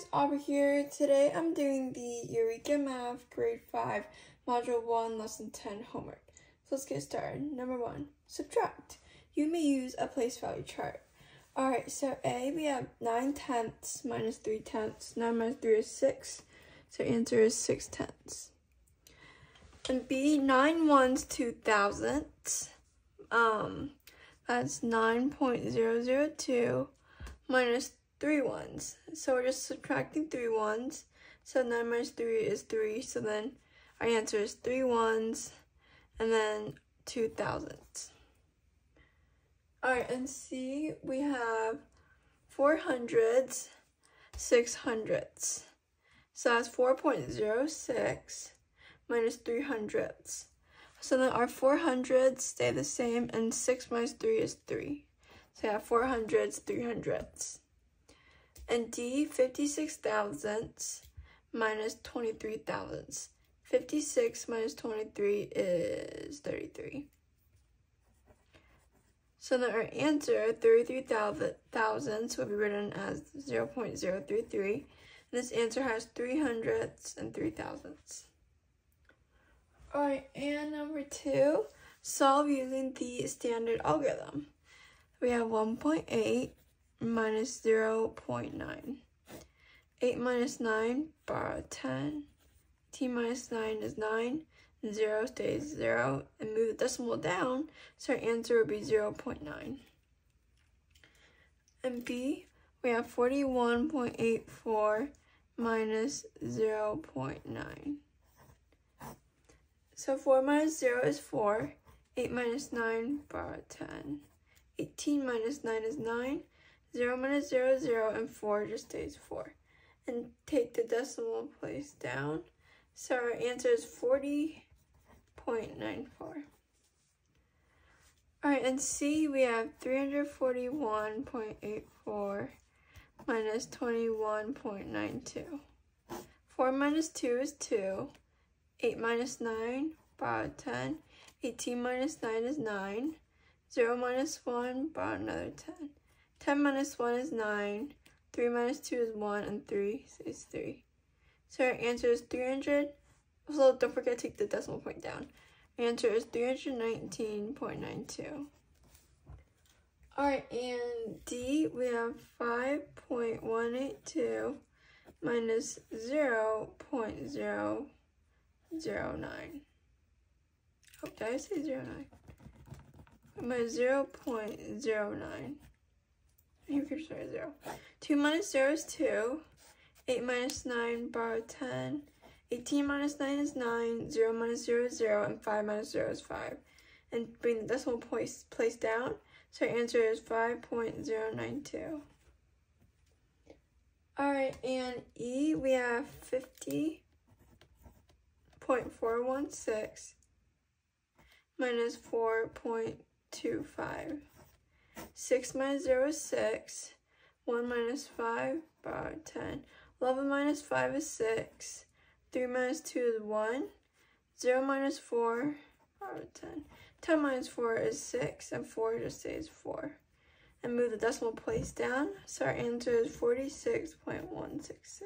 guys, Aubrey here. Today I'm doing the Eureka Math Grade 5 Module 1 Lesson 10 homework. So let's get started. Number 1. Subtract. You may use a place value chart. Alright, so A, we have 9 tenths minus 3 tenths. 9 minus 3 is 6. So answer is 6 tenths. And B, 9 ones to thousandths. Um, that's 9.002 minus three ones. So we're just subtracting three ones. So 9 minus 3 is 3. So then our answer is three ones and then two thousandths. Alright, and C, we have four hundredths, six hundredths. So that's 4.06 minus three hundredths. So then our four hundredths stay the same and 6 minus 3 is 3. So yeah, four hundredths, three hundredths. And D, 56 thousandths minus 23 thousandths. 56 minus 23 is 33. So then our answer, 33 thousandths, will be written as 0 0.033. And this answer has three hundredths and three thousandths. Alright, and number two, solve using the standard algorithm. We have 1.8 minus 0 0.9. 8 minus 9, borrow 10. t minus 9 is 9. 0 stays 0. And move the decimal down, so our answer would be 0 0.9. And B, we have 41.84 minus 0 0.9. So 4 minus 0 is 4. 8 minus 9, borrow 10. 18 minus 9 is 9. 0 minus 0 0, and 4 just stays 4. And take the decimal place down. So our answer is 40.94. Alright, and C, we have 341.84 minus 21.92. 4 minus 2 is 2. 8 minus 9, borrow 10. 18 minus 9 is 9. 0 minus 1, borrow another 10. 10 minus 1 is 9. 3 minus 2 is 1, and 3 is 3. So our answer is 300. So don't forget to take the decimal point down. Answer is 319.92. Alright, and D, we have 5.182 minus 0 0.009. Oh, did I say 09? My 0 0.09. You could start 0. 2 minus 0 is 2. 8 minus 9, borrow 10. 18 minus 9 is 9. 0 minus 0 is 0. And 5 minus 0 is 5. And bring the decimal place, place down. So our answer is 5.092. Alright, and E, we have 50.416 minus 4.25. 6 minus 0 is 6. 1 minus 5, about 10. 11 minus 5 is 6. 3 minus 2 is 1. 0 minus 4, about 10. 10 minus 4 is 6, and 4 just stays 4. And move the decimal place down, so our answer is 46.166.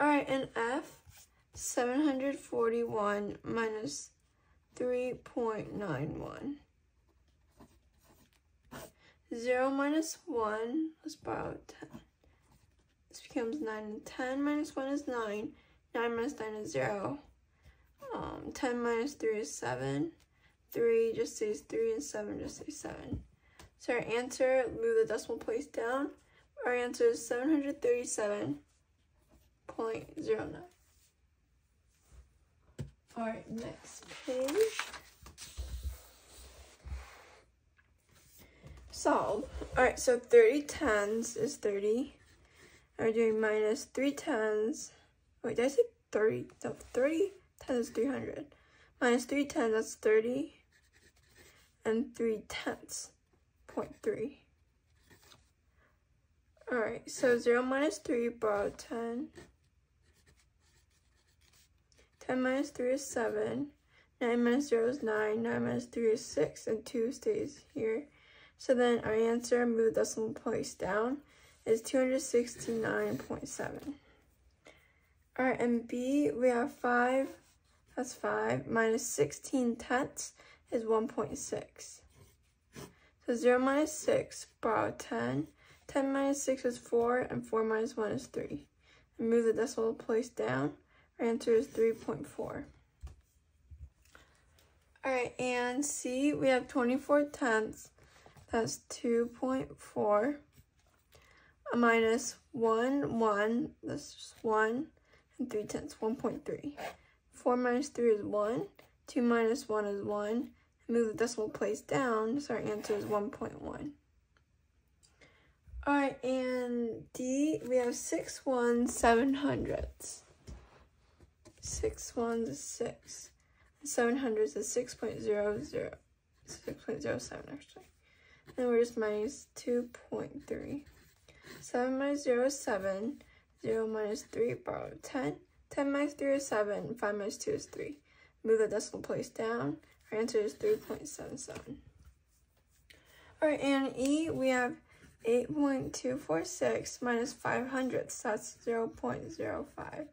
Alright, and F, 741 minus 3.91. 0 minus 1, let's borrow 10. This becomes 9 and 10 minus 1 is 9. 9 minus 9 is 0. Um, 10 minus 3 is 7. 3 just stays 3 and 7 just stays 7. So our answer, move the decimal place down. Our answer is 737.09. Alright, next page. Solve. Alright, so 30 tens is 30. We're doing minus 3 tens. Wait, did I say 30? No, 30 tens is 300. Minus 3 tens, that's 30. And 3 tenths, 0.3. Alright, so 0 minus 3, borrow 10. 10 minus 3 is 7. 9 minus 0 is 9. 9 minus 3 is 6. And 2 stays here. So then our answer, move the decimal place down, is 269.7. All right, and B, we have 5, that's 5, minus 16 tenths is 1.6. So 0 minus 6, borrow 10. 10 minus 6 is 4, and 4 minus 1 is 3. And move the decimal place down. Our answer is 3.4. Alright, and C, we have 24 tenths. That's 2.4 minus 1, 1, that's just 1, and 3 tenths, 1.3. 4 minus 3 is 1, 2 minus 1 is 1, move the decimal place down, so our answer is 1.1. Alright, and D, we have 6 ones, 7 hundredths. 6 ones is 6. 7 hundredths is 6.00, 6.07 actually. And we're just minus 2.3. 7 minus 0 is 7. 0 minus 3, borrow 10. 10 minus 3 is 7. 5 minus 2 is 3. Move the decimal place down. Our answer is 3.77. Alright, and E, we have 8.246 minus 5 hundredths. That's 0 0.05.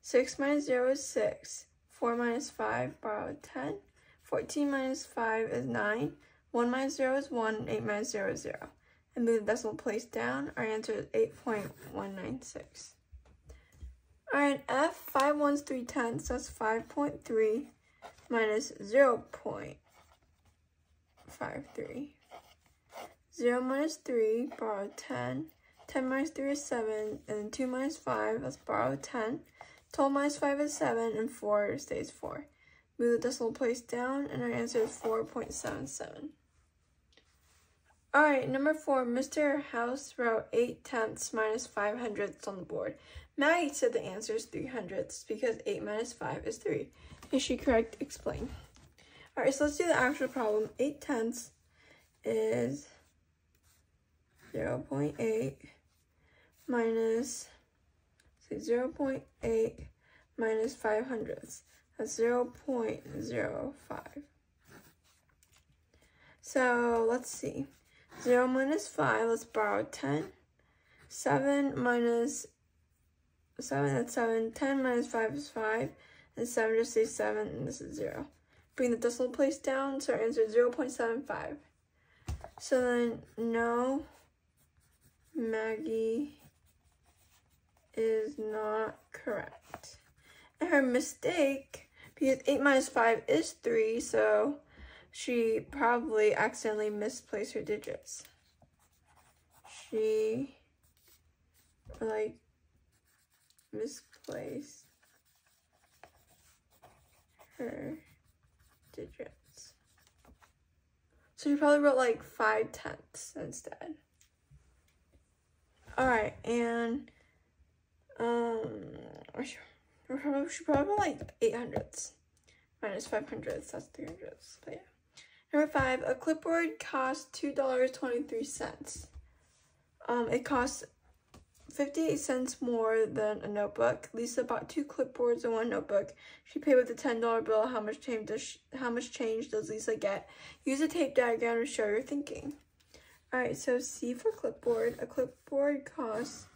6 minus 0 is 6. 4 minus 5, borrow 10. 14 minus 5 is 9. 1 minus 0 is 1. 8 minus 0 is 0. And move the decimal place down. Our answer is 8.196. Alright, F, 5 ones, 3 tenths. That's 5.3 minus 0 0.53. 0 minus 3, borrow 10. 10 minus 3 is 7, and 2 minus 5, let's borrow 10. 12 minus 5 is 7, and 4 stays 4. Move the decimal place down, and our answer is 4.77. Alright, number 4, Mr. House wrote 8 tenths minus 5 hundredths on the board. Maggie said the answer is 3 hundredths because 8 minus 5 is 3. Is she correct? Explain. Alright, so let's do the actual problem. 8 tenths is 0 0.8 minus, say 0 0.8 minus 5 hundredths. That's 0 0.05. So let's see. 0 minus 5, let's borrow 10. 7 minus 7, that's 7. 10 minus 5 is 5 and 7 just stays 7, and this is 0. Bring the decimal place down, so our answer is 0 0.75. So then, no, Maggie is not correct. And her mistake, because 8 minus 5 is 3, so she probably accidentally misplaced her digits. She, like, misplaced her digits. So she probably wrote like five tenths instead. Alright, and um she probably, she probably like eight hundredths. Minus five hundredths, that's three hundredths. But yeah. Number five, a clipboard costs two dollars twenty three cents. Um, it costs 58 cents more than a notebook. Lisa bought two clipboards and one notebook. She paid with a $10 bill. How much change does she, how much change does Lisa get? Use a tape diagram to show your thinking. All right, so C for clipboard. A clipboard costs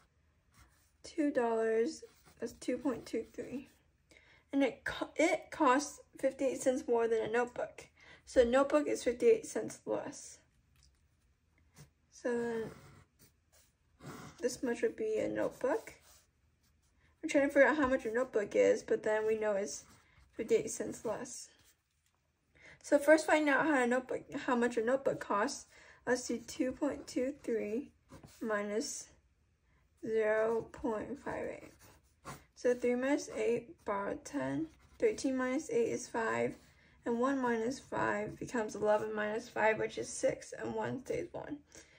$2. That's 2.23. And it co it costs 58 cents more than a notebook. So notebook is 58 cents less. So then this much would be a notebook. I'm trying to figure out how much a notebook is, but then we know it's 58 cents less. So first find out how a notebook how much a notebook costs. Let's do 2.23 minus 0 0.58. So 3 minus 8, borrow 10. 13 minus 8 is 5. And 1 minus 5 becomes 11 minus 5, which is 6. And 1 stays 1.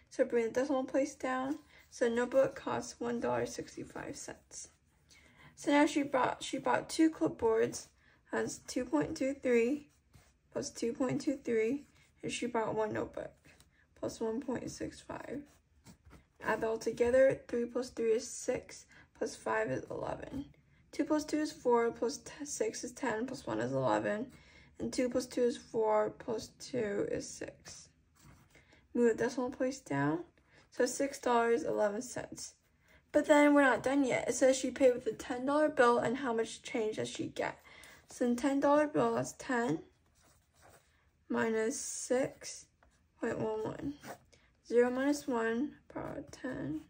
So bring the decimal place down. So notebook costs $1.65. So now she bought she bought two clipboards. That's 2.23 plus 2.23. And she bought one notebook plus 1.65. Add all together. 3 plus 3 is 6 plus 5 is 11. 2 plus 2 is 4 plus 6 is 10 plus 1 is 11. And 2 plus 2 is 4 plus 2 is 6. Move the decimal place down. So $6.11. But then we're not done yet. It says she paid with a $10 bill and how much change does she get? So the $10 bill, that's 10 minus 6.11. 0 minus 1, power 10.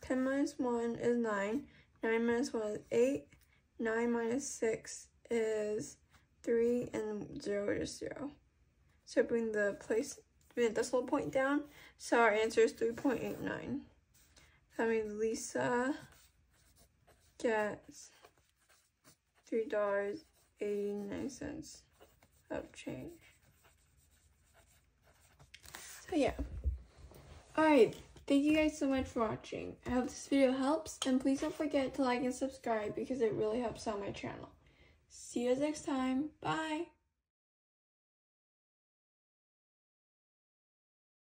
10 minus 1 is 9. 9 minus 1 is 8. 9 minus 6 is 3. And 0 is 0. So bring the place, decimal point down. So our answer is 3.89. That means Lisa gets $3.89 of change. So yeah. Alright, thank you guys so much for watching. I hope this video helps and please don't forget to like and subscribe because it really helps out my channel. See you guys next time. Bye!